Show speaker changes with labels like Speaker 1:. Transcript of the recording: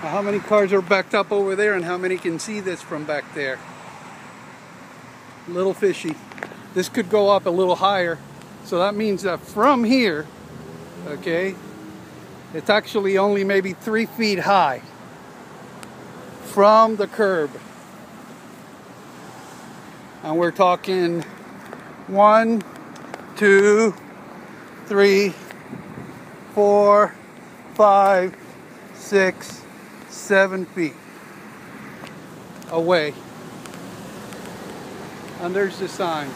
Speaker 1: How many cars are backed up over there and how many can see this from back there? A little fishy. This could go up a little higher. So that means that from here, okay, it's actually only maybe three feet high from the curb. And we're talking one, two, three, four, five, six, seven feet away. And there's the sign.